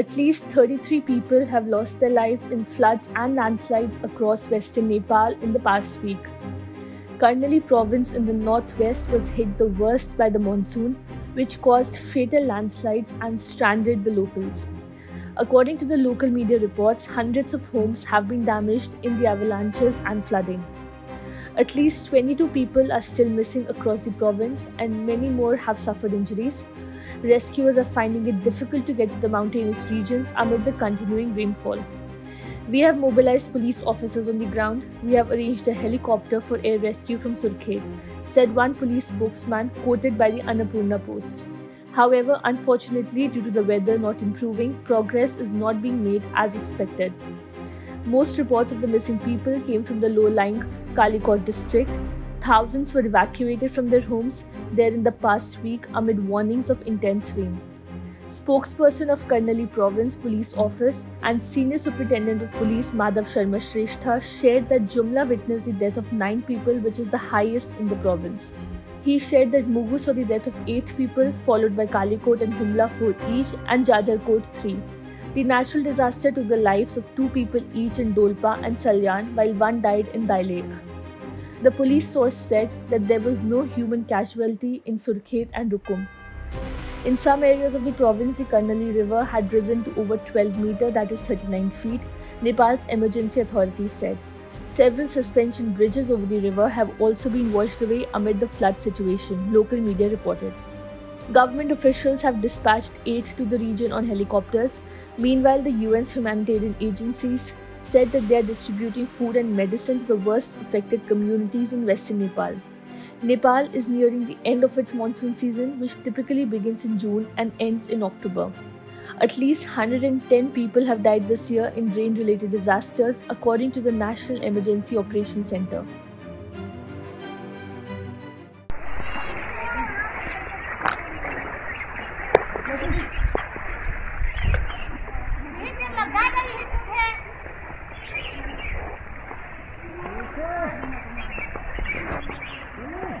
At least 33 people have lost their lives in floods and landslides across western Nepal in the past week. Karnali province in the northwest was hit the worst by the monsoon, which caused fatal landslides and stranded the locals. According to the local media reports, hundreds of homes have been damaged in the avalanches and flooding. At least 22 people are still missing across the province, and many more have suffered injuries. Rescuers are finding it difficult to get to the mountainous regions amid the continuing rainfall. We have mobilized police officers on the ground. We have arranged a helicopter for air rescue from Surkhet, said one police spokesman quoted by the Annapurna Post. However, unfortunately, due to the weather not improving, progress is not being made as expected. Most reports of the missing people came from the low lying Kalikot district. Thousands were evacuated from their homes there in the past week amid warnings of intense rain. Spokesperson of Karnali Province Police Office and Senior Superintendent of Police Madhav Sharma Shrestha shared that Jumla witnessed the death of 9 people, which is the highest in the province. He shared that Mugu saw the death of 8 people, followed by Kalikot and Humla 4 each, and Jajarkot 3. The natural disaster took the lives of two people each in Dolpa and Salyan, while one died in Dailekh. The police source said that there was no human casualty in Surkhet and Rukum. In some areas of the province, the Karnali River had risen to over 12 meter, that is 39 feet, Nepal's emergency authorities said. Several suspension bridges over the river have also been washed away amid the flood situation, local media reported. Government officials have dispatched aid to the region on helicopters. Meanwhile, the UN's humanitarian agencies said that they are distributing food and medicine to the worst affected communities in western Nepal. Nepal is nearing the end of its monsoon season, which typically begins in June and ends in October. At least 110 people have died this year in rain related disasters, according to the National Emergency Operations Center. Yeah.